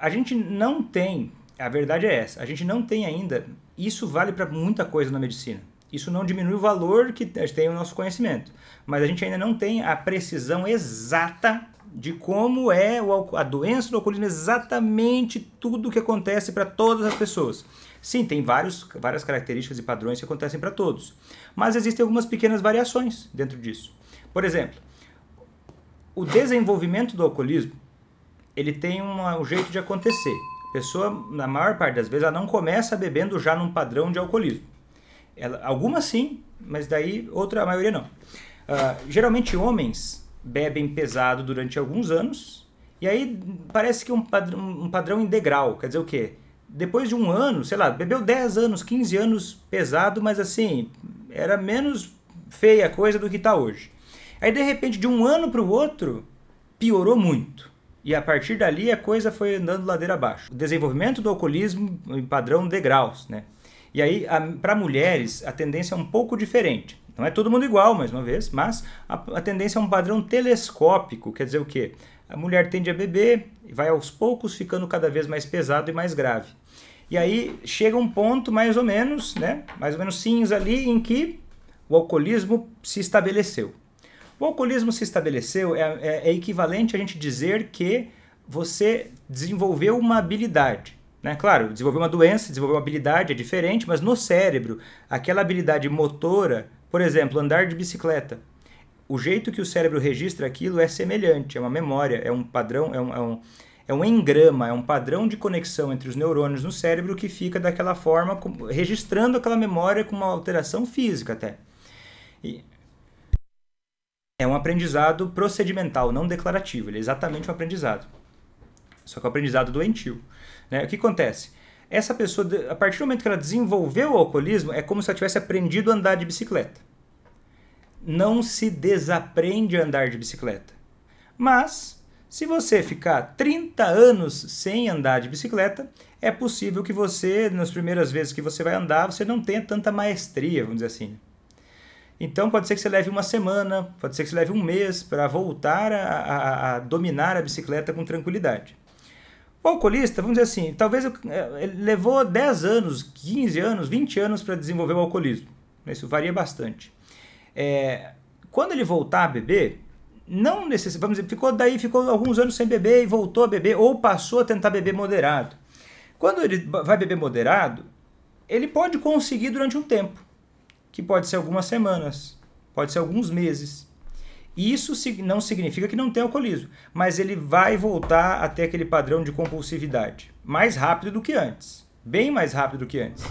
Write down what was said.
a gente não tem, a verdade é essa, a gente não tem ainda, isso vale para muita coisa na medicina. Isso não diminui o valor que tem o nosso conhecimento, mas a gente ainda não tem a precisão exata de como é a doença do alcoolismo, exatamente tudo o que acontece para todas as pessoas. Sim, tem vários, várias características e padrões que acontecem para todos, mas existem algumas pequenas variações dentro disso. Por exemplo, o desenvolvimento do alcoolismo ele tem um jeito de acontecer. A pessoa, na maior parte das vezes, ela não começa bebendo já num padrão de alcoolismo. Ela, algumas sim, mas daí outra, a maioria não. Uh, geralmente homens bebem pesado durante alguns anos e aí parece que um padrão, um padrão em degrau. Quer dizer o quê? Depois de um ano, sei lá, bebeu 10 anos, 15 anos pesado, mas assim, era menos feia a coisa do que está hoje. Aí de repente, de um ano para o outro, piorou muito. E a partir dali a coisa foi andando ladeira abaixo. O desenvolvimento do alcoolismo em padrão degraus, né? E aí, para mulheres, a tendência é um pouco diferente. Não é todo mundo igual, mais uma vez, mas a, a tendência é um padrão telescópico. Quer dizer o quê? A mulher tende a beber e vai aos poucos ficando cada vez mais pesado e mais grave. E aí chega um ponto mais ou menos, né? Mais ou menos cinza ali, em que o alcoolismo se estabeleceu. O alcoolismo se estabeleceu é, é, é equivalente a gente dizer que você desenvolveu uma habilidade. Né? Claro, desenvolver uma doença, desenvolver uma habilidade é diferente, mas no cérebro, aquela habilidade motora, por exemplo, andar de bicicleta, o jeito que o cérebro registra aquilo é semelhante, é uma memória, é um padrão, é um, é um, é um engrama, é um padrão de conexão entre os neurônios no cérebro que fica daquela forma, registrando aquela memória com uma alteração física até. E é um aprendizado procedimental, não declarativo. Ele é exatamente um aprendizado. Só que é um aprendizado doentio. Né? O que acontece? Essa pessoa, a partir do momento que ela desenvolveu o alcoolismo, é como se ela tivesse aprendido a andar de bicicleta. Não se desaprende a andar de bicicleta. Mas, se você ficar 30 anos sem andar de bicicleta, é possível que você, nas primeiras vezes que você vai andar, você não tenha tanta maestria, vamos dizer assim. Então pode ser que você leve uma semana, pode ser que você leve um mês para voltar a, a, a, dominar a bicicleta com tranquilidade. O alcoolista, vamos dizer assim, talvez é, ele levou 10 anos, 15 anos, 20 anos para desenvolver o alcoolismo. Isso varia bastante. É, quando ele voltar a beber, não necessariamente, vamos dizer, ficou daí, ficou alguns anos sem beber e voltou a beber, ou passou a tentar beber moderado. Quando ele vai beber moderado, ele pode conseguir durante um tempo que pode ser algumas semanas, pode ser alguns meses. Isso não significa que não tem alcoolismo, mas ele vai voltar até aquele padrão de compulsividade mais rápido do que antes, bem mais rápido do que antes.